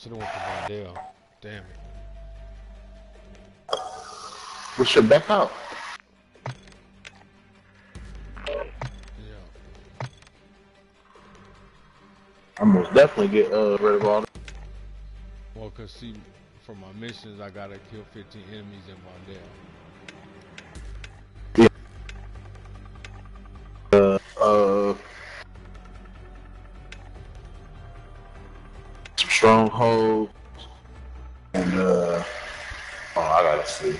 should have went to Vondel. Damn it. We should back out. Yeah. I most definitely get uh rid of all. Well, cause see, for my missions, I gotta kill 15 enemies in Vondel. Stronghold and uh. Oh, I gotta see.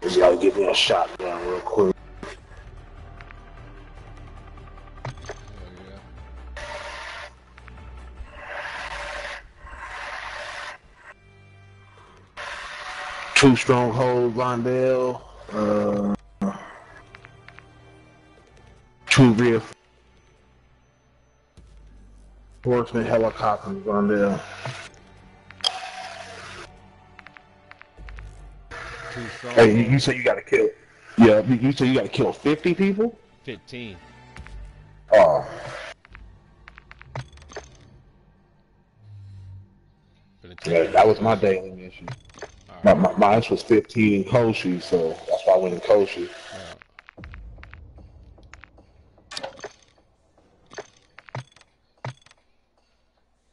Just gotta give me a shot down real quick. Two stronghold, Vondel. Uh, two reinforcement helicopters, on there. Hey, you, you say you gotta kill. Yeah, you, you say you gotta kill fifty people. 15. Oh, yeah, that was my daily mission. My, my mine was fifteen in Koshi, so that's why I went in Koshi. Yeah.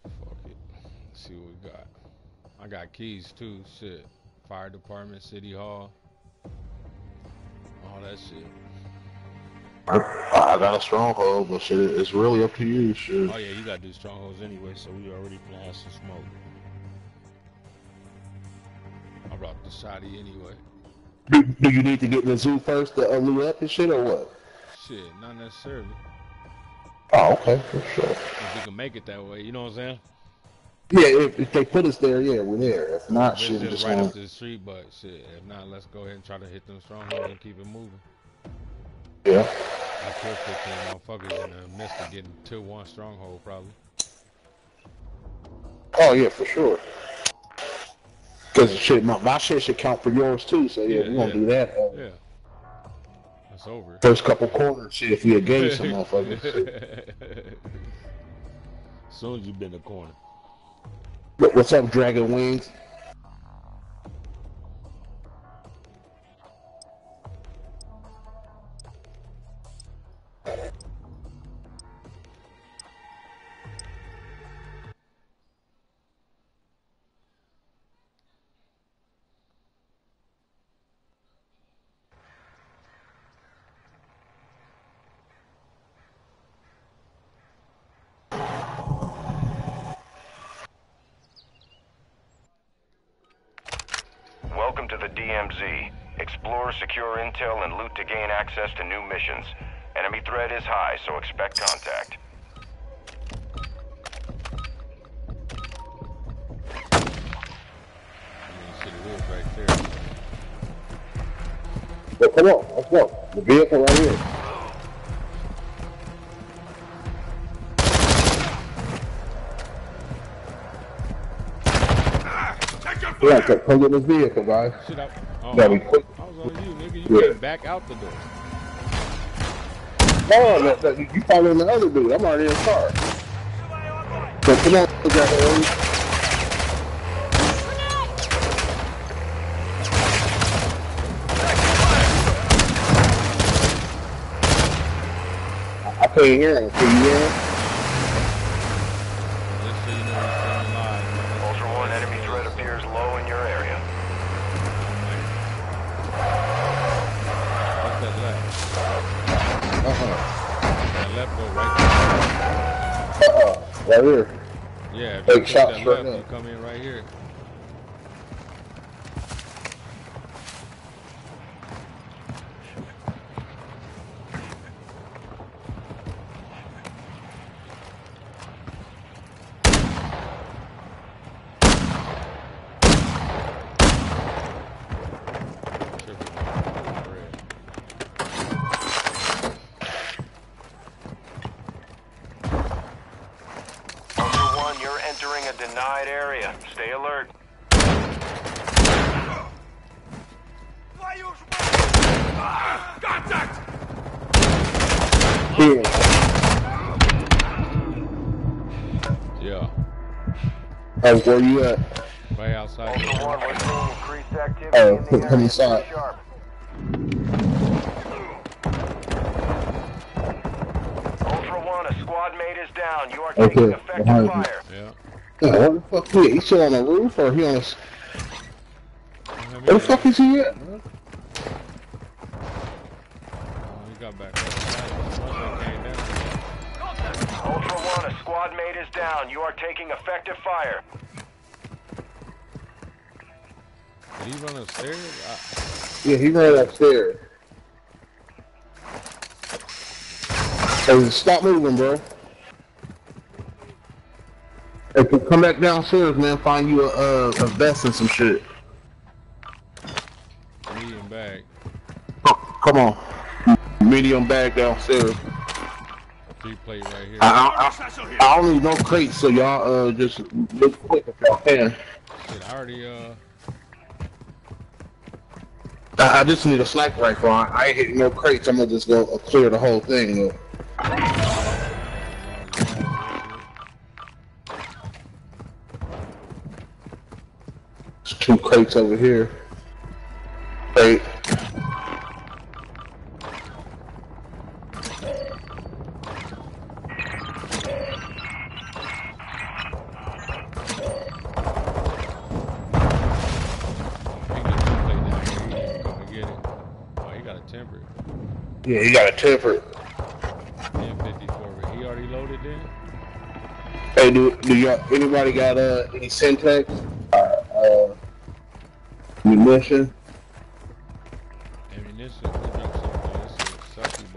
Fuck it. Let's see what we got. I got keys too. Shit. Fire department, city hall. All that shit. I, got a stronghold, but shit, it's really up to you. Shit. Oh yeah, you gotta do strongholds anyway, so we already have some smoke. I brought the shotty anyway. Do, do you need to get in the zoo first to uh, loot up and shit, or what? Shit, not necessarily. Oh, okay, for sure. If we can make it that way, you know what I'm saying? Yeah, if, if they put us there, yeah, we're there. If not, It's shit, just just right gonna, up to the street, but shit, if not, let's go ahead and try to hit them strongholds and keep it moving. yeah. I killed 15 motherfuckers in the midst of getting to one stronghold, probably. Oh yeah, for sure. Cause shit, my, my shit should count for yours too. So yeah, Yeah, we're gonna yeah. do that. Uh, Yeah. That's over. First couple corners, shit, if you engage some motherfuckers. as soon as you bend the corner. What- What's up, Dragon Wings? DMZ. Explore, secure intel, and loot to gain access to new missions. Enemy threat is high, so expect contact. Well, come on, let's go. The vehicle right here. Yeah, come come get this vehicle, guys. Shit, I, oh, we quick- I was on you, nigga. You Yeah. came back out the door. No, no, no, you following the other dude. I'm already in the car. So come on. I I can't hear him. Can you hear him? Just so you know, you're staying alive. man. Ultra One, enemy threat appears low in your area. What's that left? Uh-huh. That left go right Uh-uh. Right here. there. Yeah, if Take you take shots right now. you come in right here. denied area. Stay alert. Contact! Here. Yeah. Oh, where you at? Way outside. Oh, put him inside. Ultra One, a squad mate is down. You are okay. effective fire. Yeah. Yeah, where the fuck he at? He still on the roof or he on the... s- Where the fuck is he at? Oh, he got back up. One that came down. Ultra One, a squad mate is down. You are taking effective fire. Did he run upstairs? I, Yeah, he ran upstairs. Hey, stop moving, bro. Hey, come back downstairs, man. Find you a, uh, a vest and some shit. medium bag. Come on. Medium bag downstairs. Three plate right here. I, I, I, I don't need no crates, so y'all uh, just look quick if y'all can. Shit, I already, uh, I, I just need a sniper rifle. I, I ain't hitting no crates. I'm gonna just go uh, clear the whole thing. Uh, two crates over here. Crate. he got two plate down there. He didn't come and get it. Oh, he got a temper. Yeah, you got a temper. M54, but he already loaded then? Hey, do do y'all anybody got uh any Semtex? Munition? Ammunition. We dropped something. This is.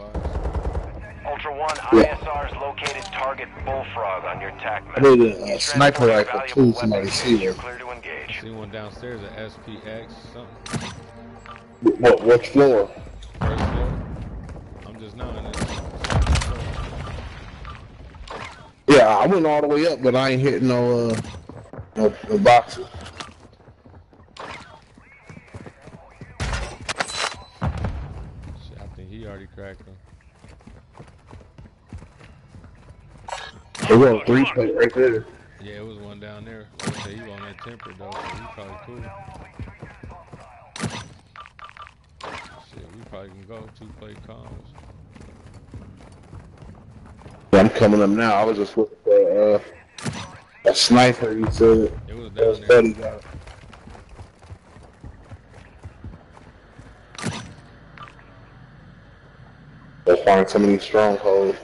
Ultra One, Yeah. ISR's located target Bullfrog on your TAC map. I need a, a sniper rifle valuable too. Somebody see You're clear to engage. See one downstairs at SPX something. What? Which floor? First floor. I'm just now in this. Yeah, I went all the way up, but I ain't hitting no uh no, no boxes. Shit, I think he already cracked them. Got a three plate right there. Yeah, it was one down there. Like I said, he on that temper though, so he probably cool. Shit, we probably can go two plate combos. I'm coming up now. I was just looking for uh a sniper. You said It was that was down there. Buddy got. Let's find some of these strongholds.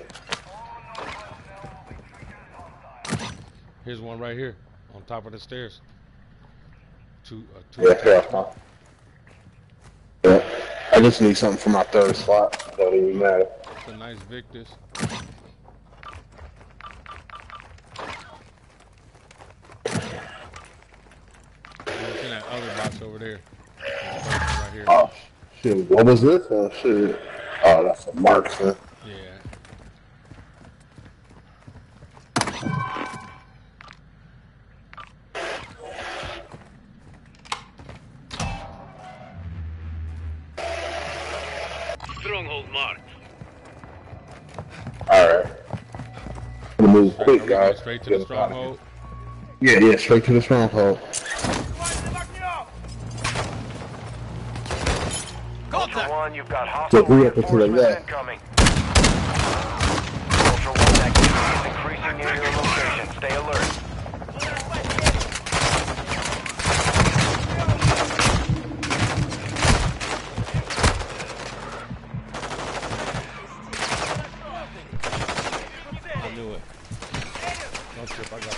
Here's one right here, on top of the stairs. Two, uh, two. Yeah, I found. Yeah, I just need something for my third slot. Don't even matter. It's a nice Victus. What's in that other box over there? There's a person Right here. Oh, shit. What was this? Oh, shit. Oh, that's a marksman. Yeah. Stronghold marked. Alright. I'm move quick, guys. straight to Get the us out stronghold. Yeah, yeah, straight to the stronghold. Ultra One, you've got So hostile three up and to the left. incoming. Ultra One, activity is increasing near your location. Stay alert. I knew it. Don't trip, I got it.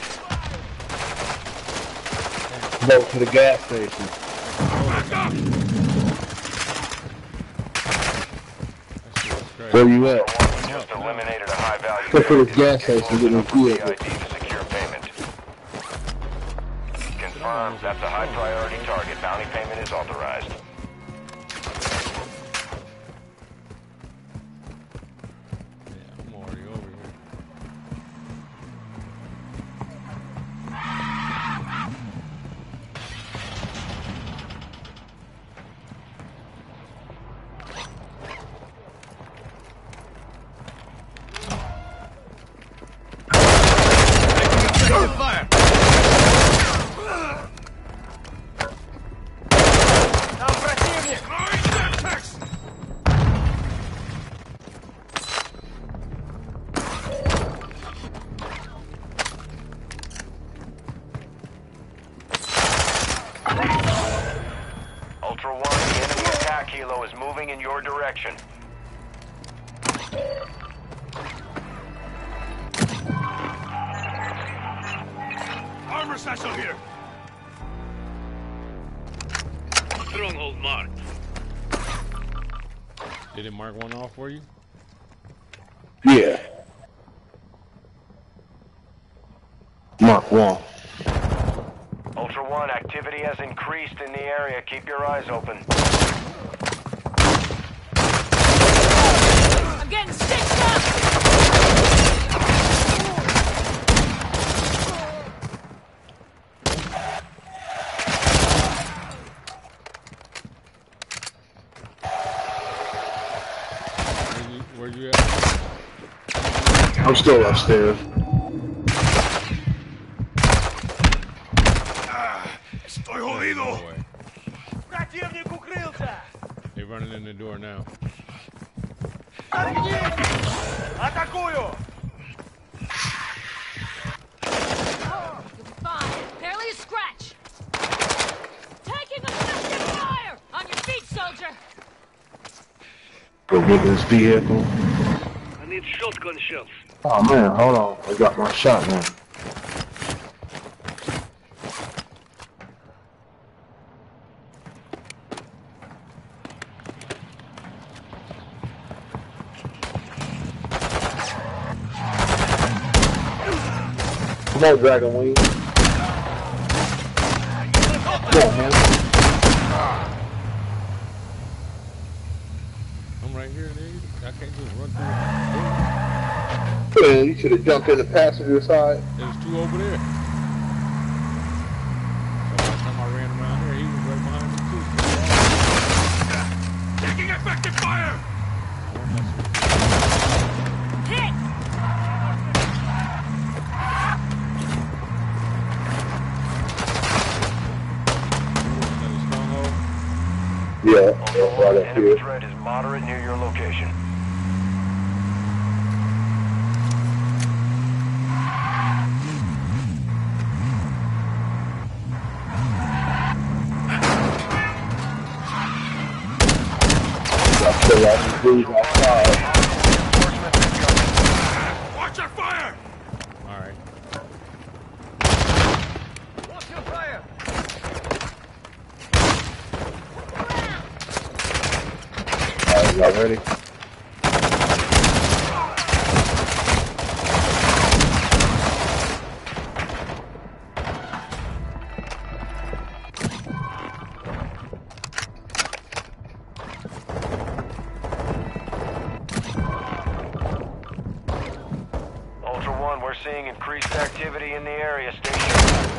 Go to the gas station. That shit was crazy. Where you at? Just eliminated a high-value Go to the gas station, get me Get fuel. ID to secure payment. Confirmed. That's a high-priority target. Bounty payment is authorized. Is moving in your direction. Armor satchel here. Stronghold marked. Did it mark one off for you? Yeah. Mark one. Ultra One, activity has increased in the area. Keep your eyes open. Getting stitched up! Where you, where you at? I'm still upstairs. Go get this vehicle. I need shotgun shells. Oh man, hold on. I got my shotgun. Come on, Dragon Wing. Come on, man. I'm right here, nigga. I can't just run through. You should have jumped in the passenger side. There's two over there. Right One, up enemy here. threat is moderate near your location. Got seeing increased activity in the area. Sharp.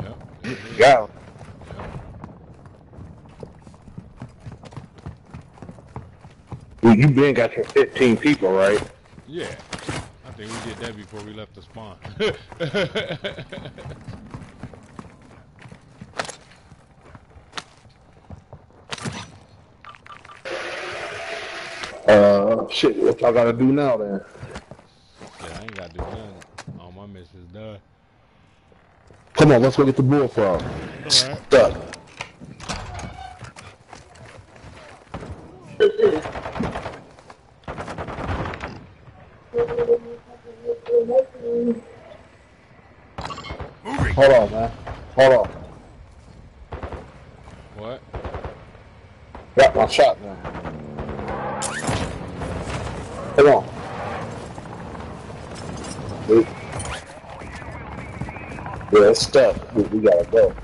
Yep. Yeah. Well, you been got your 15 people, right? Yeah. I think we did that before we left the spawn. Uh, shit, what y'all gotta do now then? yeah, I ain't got to do nothing. All my missions done. Come on, let's go get the bullfrog. Alright. Stuck. Moving. Hold on, man. Hold on. What? Got my shotgun. Come on. Wait. Yeah, it's stuck. We, we gotta go.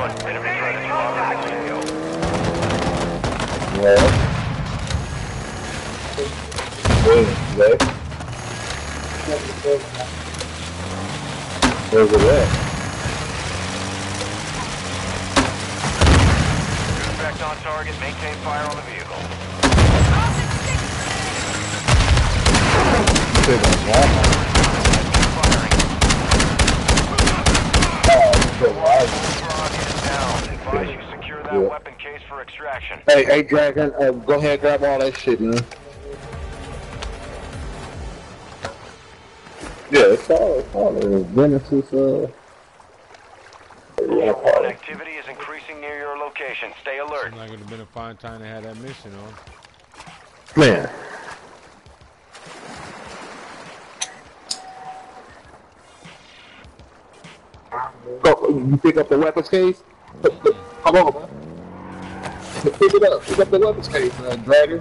One, enemy threat target. Maintain fire on the vehicle. Is down. Advise you secure that Yeah. weapon case for extraction. Hey, hey, Dragon, uh, go ahead, grab all that shit, man. Yeah, it's all, it's all the Genesis, uh, yeah, One activity is increasing near your location. Stay alert. Seems like it would have been a fine time to have that mission on. man. Go, you pick up the weapons case? Come on, man. Pick it up. Pick up the weapons case, uh, Dragon.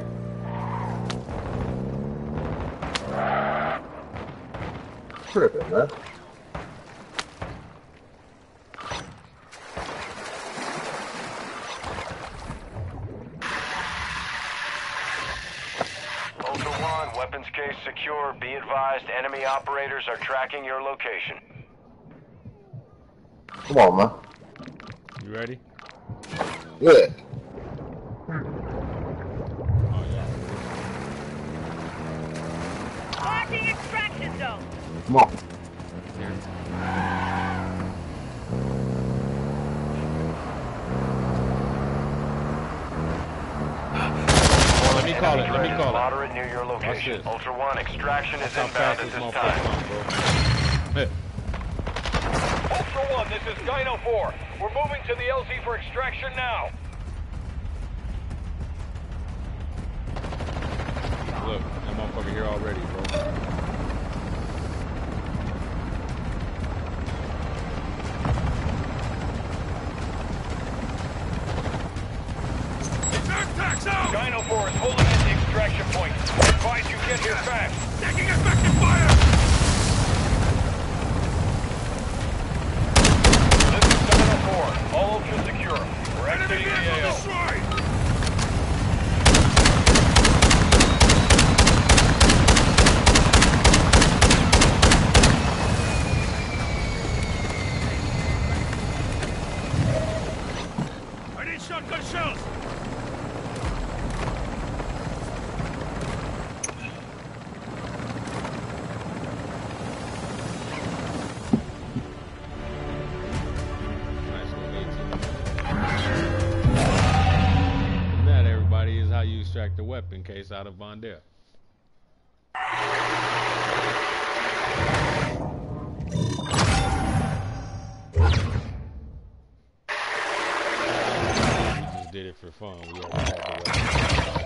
Tripping, man. Weapons case secure. Be advised, enemy operators are tracking your location. Come on, man. You ready? Yeah. Oh yeah. Marking extraction zone. Come on. Oh, let me call it. Let me Threat is call it. Moderate near your location. this. Ultra One, extraction is That's how inbound at this this time. on. Hey, Ultra One, this is Dino 4. We're moving to the LZ for extraction now. look, that motherfucker here already, bro. Backpacks out! Dino 4 is holding at the extraction point. Advise you get here fast. Taking effective fire! Extract the weapon case out of Vondel. We just did it for fun.